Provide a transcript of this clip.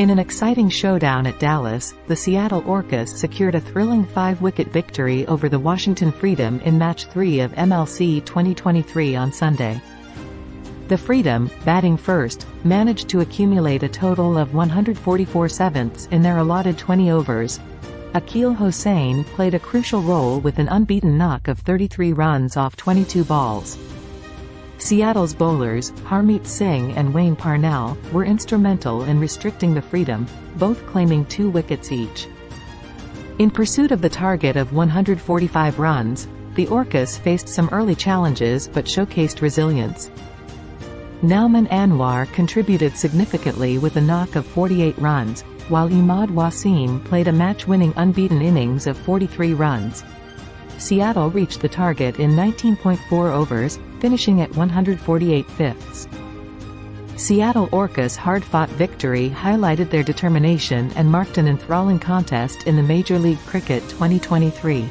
In an exciting showdown at Dallas, the Seattle Orcas secured a thrilling five-wicket victory over the Washington Freedom in Match 3 of MLC 2023 on Sunday. The Freedom, batting first, managed to accumulate a total of 144 sevenths in their allotted 20 overs. Akeal Hosein played a crucial role with an unbeaten knock of 33 runs off 22 balls. Seattle's bowlers, Harmeet Singh and Wayne Parnell, were instrumental in restricting the freedom, both claiming two wickets each. In pursuit of the target of 145 runs, the Orcas faced some early challenges but showcased resilience. Nauman Anwar contributed significantly with a knock of 48 runs, while Imad Wasim played a match-winning unbeaten innings of 43 runs. Seattle reached the target in 19.4 overs, finishing at 148 fifths. Seattle Orcas' hard-fought victory highlighted their determination and marked an enthralling contest in the Major League Cricket 2023.